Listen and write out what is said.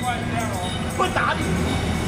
这样哦，不打你。